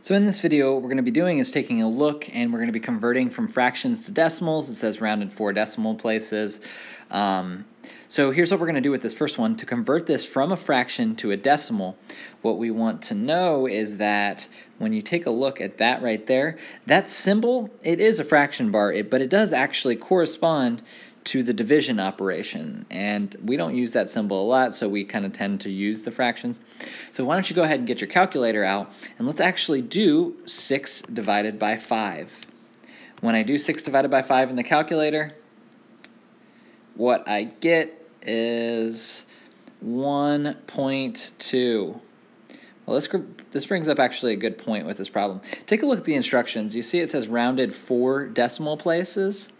So in this video, what we're going to be doing is taking a look and we're going to be converting from fractions to decimals. It says rounded four decimal places. Um, so here's what we're going to do with this first one. To convert this from a fraction to a decimal, what we want to know is that when you take a look at that right there, that symbol, it is a fraction bar, but it does actually correspond to the division operation. And we don't use that symbol a lot, so we kind of tend to use the fractions. So why don't you go ahead and get your calculator out, and let's actually do 6 divided by 5. When I do 6 divided by 5 in the calculator, what I get is 1.2. Well, this, this brings up actually a good point with this problem. Take a look at the instructions. You see it says rounded four decimal places.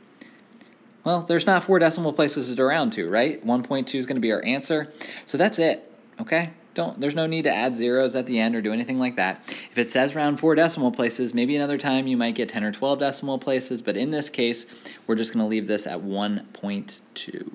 Well, there's not four decimal places to round to, right? 1.2 is going to be our answer. So that's it, okay? Don't, there's no need to add zeros at the end or do anything like that. If it says round four decimal places, maybe another time you might get 10 or 12 decimal places, but in this case, we're just going to leave this at 1.2.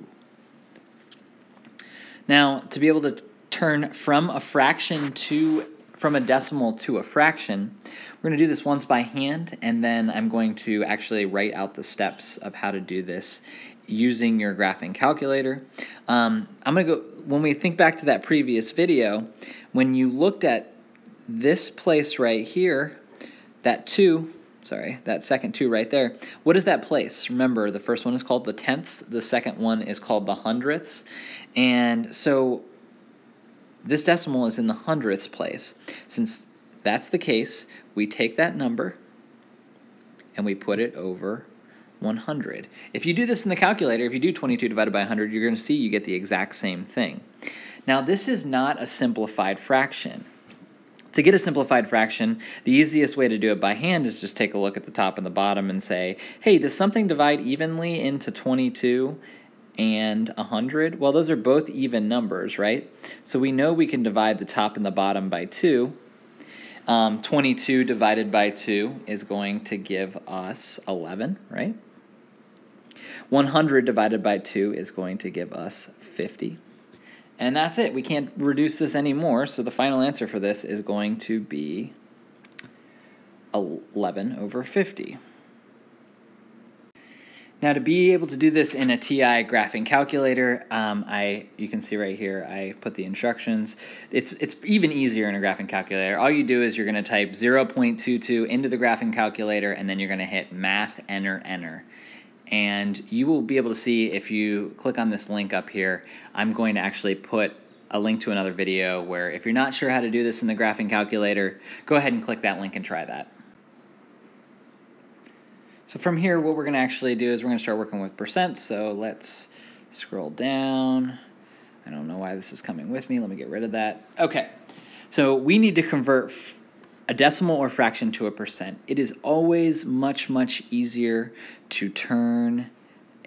Now, to be able to turn from a fraction to from a decimal to a fraction. We're going to do this once by hand, and then I'm going to actually write out the steps of how to do this using your graphing calculator. Um, I'm going to go, when we think back to that previous video, when you looked at this place right here, that 2, sorry, that second 2 right there, what is that place? Remember, the first one is called the tenths, the second one is called the hundredths, and so this decimal is in the hundredths place. Since that's the case, we take that number and we put it over 100. If you do this in the calculator, if you do 22 divided by 100, you're going to see you get the exact same thing. Now, this is not a simplified fraction. To get a simplified fraction, the easiest way to do it by hand is just take a look at the top and the bottom and say, hey, does something divide evenly into 22 and 100, well, those are both even numbers, right? So we know we can divide the top and the bottom by 2. Um, 22 divided by 2 is going to give us 11, right? 100 divided by 2 is going to give us 50. And that's it. We can't reduce this anymore, so the final answer for this is going to be 11 over 50. Now to be able to do this in a TI graphing calculator, um, I you can see right here I put the instructions. It's it's even easier in a graphing calculator. All you do is you're going to type 0.22 into the graphing calculator and then you're going to hit math enter enter. And you will be able to see if you click on this link up here, I'm going to actually put a link to another video where if you're not sure how to do this in the graphing calculator, go ahead and click that link and try that. So from here, what we're going to actually do is we're going to start working with percent. So let's scroll down. I don't know why this is coming with me. Let me get rid of that. Okay. So we need to convert a decimal or fraction to a percent. It is always much, much easier to turn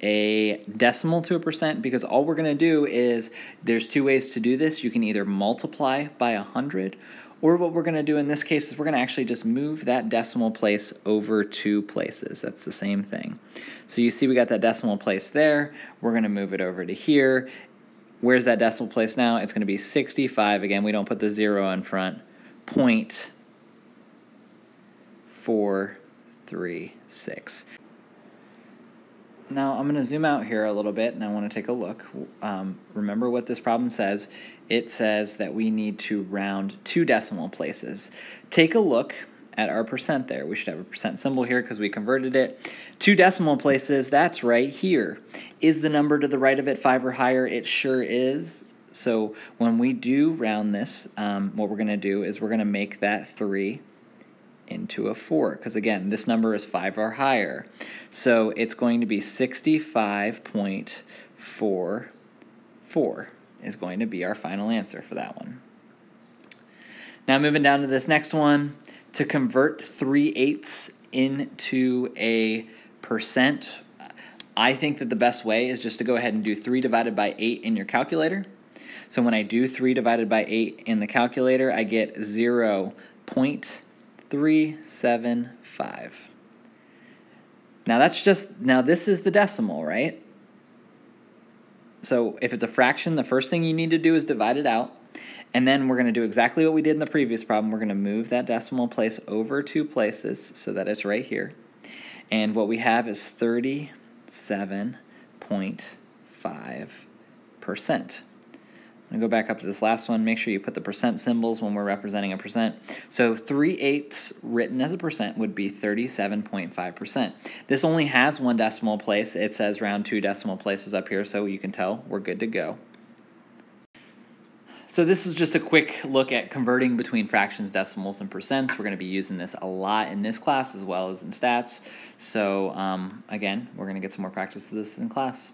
a decimal to a percent because all we're going to do is there's two ways to do this. You can either multiply by 100 or what we're going to do in this case is we're going to actually just move that decimal place over two places. That's the same thing. So you see we got that decimal place there. We're going to move it over to here. Where's that decimal place now? It's going to be 65. Again, we don't put the zero in front. Point four three six. Now I'm going to zoom out here a little bit and I want to take a look. Um, remember what this problem says. It says that we need to round two decimal places. Take a look at our percent there. We should have a percent symbol here because we converted it. Two decimal places, that's right here. Is the number to the right of it 5 or higher? It sure is. So when we do round this, um, what we're going to do is we're going to make that 3 into a 4 because again this number is 5 or higher. So it's going to be 65.44 is going to be our final answer for that one. Now moving down to this next one to convert 3 eighths into a percent I think that the best way is just to go ahead and do 3 divided by 8 in your calculator. So when I do 3 divided by 8 in the calculator I get 0 0.8 375. Now that's just, now this is the decimal, right? So if it's a fraction, the first thing you need to do is divide it out. And then we're going to do exactly what we did in the previous problem. We're going to move that decimal place over two places so that it's right here. And what we have is 37.5%. To go back up to this last one. Make sure you put the percent symbols when we're representing a percent. So 3 eighths written as a percent would be 37.5%. This only has one decimal place. It says round two decimal places up here, so you can tell we're good to go. So this is just a quick look at converting between fractions, decimals, and percents. We're going to be using this a lot in this class as well as in stats. So um, again, we're going to get some more practice of this in class.